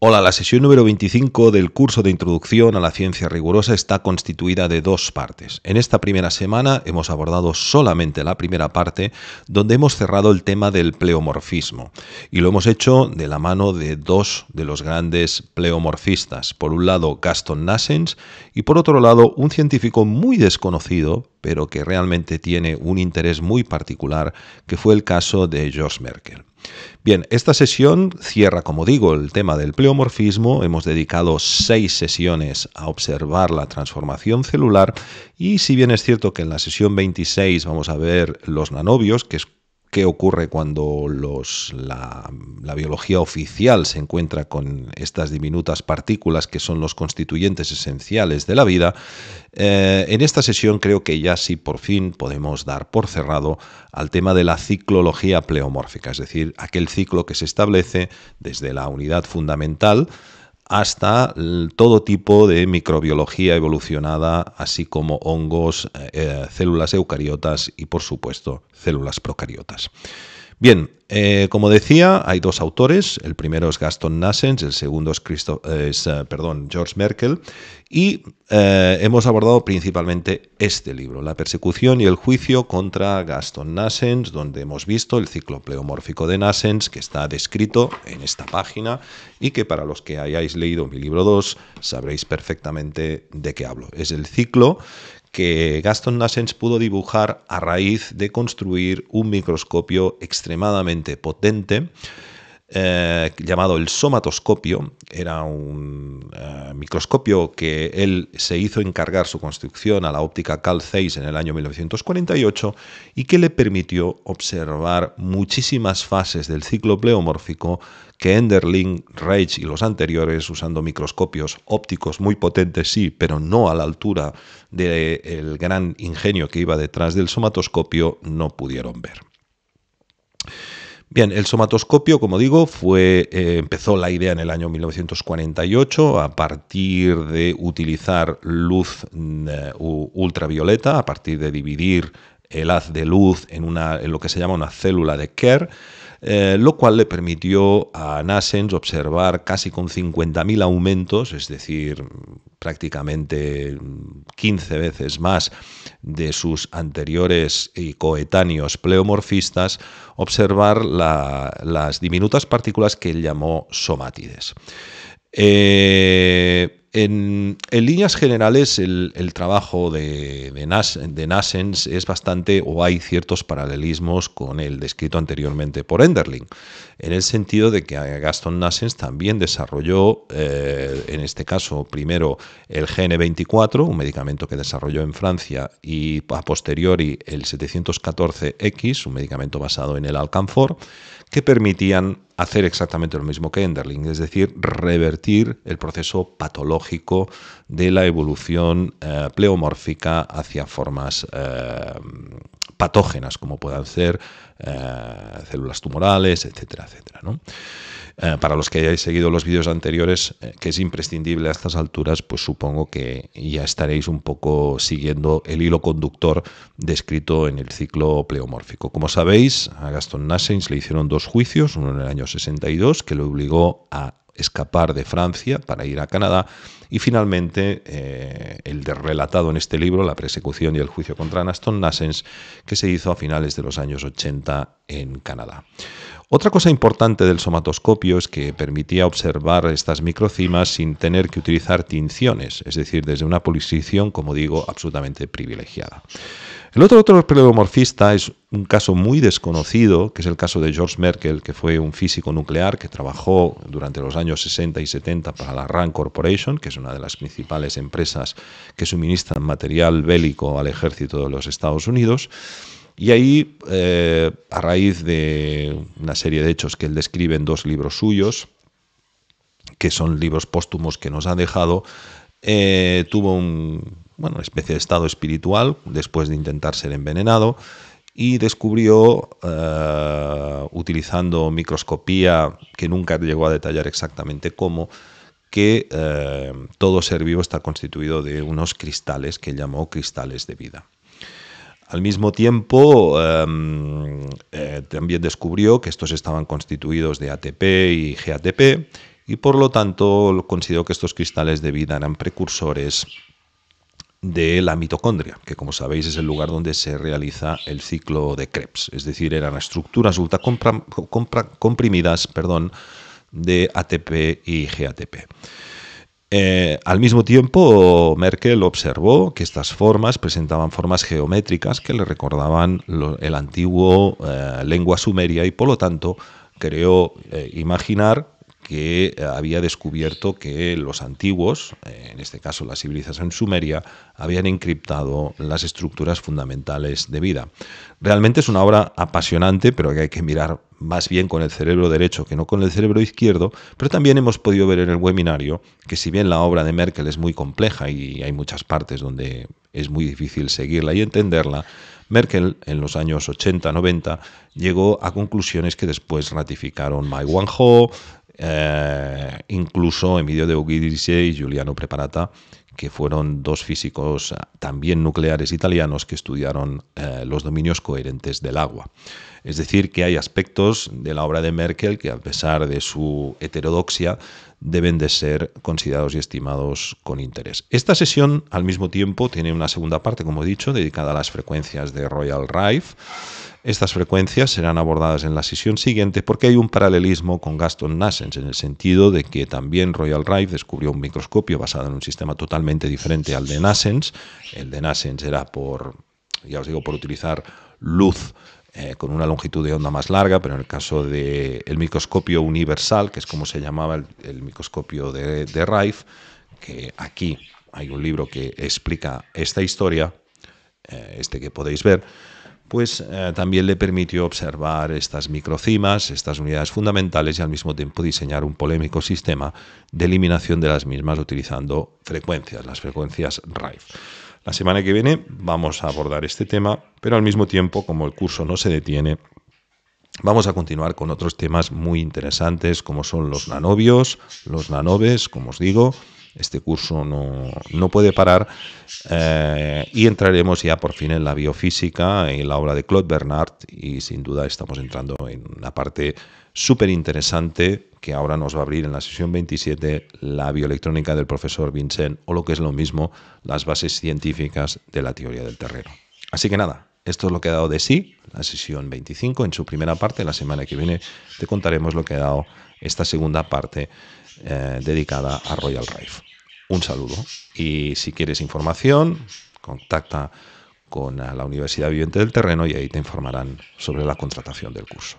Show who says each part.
Speaker 1: Hola, la sesión número 25 del curso de Introducción a la Ciencia Rigurosa está constituida de dos partes. En esta primera semana hemos abordado solamente la primera parte, donde hemos cerrado el tema del pleomorfismo. Y lo hemos hecho de la mano de dos de los grandes pleomorfistas. Por un lado, Gaston Nassens y por otro lado, un científico muy desconocido, pero que realmente tiene un interés muy particular, que fue el caso de George Merkel. Bien, esta sesión cierra, como digo, el tema del pleomorfismo. Hemos dedicado seis sesiones a observar la transformación celular y si bien es cierto que en la sesión 26 vamos a ver los nanobios, que es qué ocurre cuando los, la, biología oficial se encuentra con estas diminutas partículas que son los constituyentes esenciales de la vida, eh, en esta sesión creo que ya sí por fin podemos dar por cerrado al tema de la ciclología pleomórfica, es decir, aquel ciclo que se establece desde la unidad fundamental, hasta todo tipo de microbiología evolucionada, así como hongos, eh, eh, células eucariotas y, por supuesto, células procariotas. Bien, eh, como decía, hay dos autores. El primero es Gaston Nassens, el segundo es, eh, George Merkel. Y eh, hemos abordado principalmente este libro, La persecución y el juicio contra Gaston Nassens, donde hemos visto el ciclo pleomórfico de Nassens, que está descrito en esta página y que para los que hayáis leído mi libro 2 sabréis perfectamente de qué hablo. Es el ciclo que Gaston Nassens pudo dibujar a raíz de construir un microscopio extremadamente potente eh, llamado el somatoscopio. Era un eh, microscopio que él se hizo encargar su construcción a la óptica Carl Zeiss en el año 1948 y que le permitió observar muchísimas fases del ciclo pleomórfico que Enderling, Reich y los anteriores, usando microscopios ópticos muy potentes, sí, pero no a la altura del gran ingenio que iba detrás del somatoscopio, no pudieron ver. Bien, el somatoscopio, como digo, fue, eh, empezó la idea en el año 1948 a partir de utilizar luz mm, eh, ultravioleta, a partir de dividir el haz de luz en, una, en lo que se llama una célula de Kerr, eh, lo cual le permitió a Nassens observar casi con 50.000 aumentos, es decir, prácticamente 15 veces más de sus anteriores y coetáneos pleomorfistas, observar las diminutas partículas que él llamó somátides. Eh, en, líneas generales, el, trabajo de, de, Nassens es bastante, o hay ciertos paralelismos con el descrito anteriormente por Enderling, en el sentido de que Gaston Nassens también desarrolló, eh, en este caso, primero el GN24, un medicamento que desarrolló en Francia, y a posteriori el 714X, un medicamento basado en el alcanfor, que permitían hacer exactamente lo mismo que Enderling, es decir, revertir el proceso patológico de la evolución eh, pleomórfica hacia formas eh, patógenas, como puedan ser eh, células tumorales, etcétera, etcétera. para los que hayáis seguido los vídeos anteriores, que es imprescindible a estas alturas, pues supongo que ya estaréis un poco siguiendo el hilo conductor descrito en el ciclo pleomórfico. Como sabéis, a Gaston Nassens le hicieron dos juicios, uno en el año 62, que lo obligó a escapar de Francia para ir a Canadá y finalmente eh, el de relatado en este libro, La persecución y el juicio contra Aston Nassens, que se hizo a finales de los años 80 en Canadá. Otra cosa importante del somatoscopio es que permitía observar estas microcimas sin tener que utilizar tinciones, es decir, desde una posición, como digo, absolutamente privilegiada. El otro, otro pleomorfista es un caso muy desconocido, que es el caso de George Merkel, que fue un físico nuclear que trabajó durante los años 60 y 70 para la RAND Corporation, que es una de las principales empresas que suministran material bélico al ejército de los Estados Unidos. Y ahí, eh, a raíz de una serie de hechos que él describe en dos libros suyos, que son libros póstumos que nos ha dejado, eh, tuvo un, bueno, especie de estado espiritual después de intentar ser envenenado y descubrió, eh, utilizando microscopía que nunca llegó a detallar exactamente cómo, que todo ser vivo está constituido de unos cristales que llamó cristales de vida. Al mismo tiempo, em, eh, también descubrió que estos estaban constituidos de ATP y GATP y por lo tanto considero que estos cristales de vida eran precursores de la mitocondria, que como sabéis es el lugar donde se realiza el ciclo de Krebs, es decir, eran estructuras ultra comprimidas perdón, de ATP y GATP. Eh, al mismo tiempo, Merkel observó que estas formas presentaban formas geométricas que le recordaban el antiguo eh, lengua sumeria y por lo tanto creó eh, imaginar que había descubierto que los antiguos, en este caso la civilización sumeria, habían encriptado las estructuras fundamentales de vida. Realmente es una obra apasionante, pero que hay que mirar más bien con el cerebro derecho que no con el cerebro izquierdo, pero también hemos podido ver en el webinario que si bien la obra de Merkel es muy compleja y hay muchas partes donde es muy difícil seguirla y entenderla, Merkel en los años 80-90 llegó a conclusiones que después ratificaron Mai Wanzhou, eh, incluso Emilio de Ugidice y Giuliano Preparata, que fueron dos físicos también nucleares italianos que estudiaron eh, los dominios coherentes del agua. Es decir, que hay aspectos de la obra de Merkel que a pesar de su heterodoxia deben de ser considerados y estimados con interés. Esta sesión al mismo tiempo tiene una segunda parte, como he dicho, dedicada a las frecuencias de Royal Rife estas frecuencias serán abordadas en la sesión siguiente porque hay un paralelismo con Gaston Nassens en el sentido de que también Royal Rife descubrió un microscopio basado en un sistema totalmente diferente al de Nassens. El de Nassens era por, ya os digo, por utilizar luz eh, con una longitud de onda más larga, pero en el caso del el microscopio universal, que es como se llamaba el, microscopio de, de Rife, que aquí hay un libro que explica esta historia, eh, este que podéis ver, pues eh, también le permitió observar estas microcimas, estas unidades fundamentales y al mismo tiempo diseñar un polémico sistema de eliminación de las mismas utilizando frecuencias, las frecuencias Rife. La semana que viene vamos a abordar este tema, pero al mismo tiempo, como el curso no se detiene, vamos a continuar con otros temas muy interesantes como son los nanobios, los nanobes, como os digo, este curso no, puede parar eh, y entraremos ya por fin en la biofísica, en la obra de Claude Bernard y sin duda estamos entrando en una parte súper interesante que ahora nos va a abrir en la sesión 27 la bioelectrónica del profesor Vincent o lo que es lo mismo las bases científicas de la teoría del terreno. Así que nada, esto es lo que ha dado de sí la sesión 25 en su primera parte. La semana que viene te contaremos lo que ha dado esta segunda parte eh, dedicada a Royal Rife. Un saludo y si quieres información, contacta con la Universidad Viviente del Terreno y ahí te informarán sobre la contratación del curso.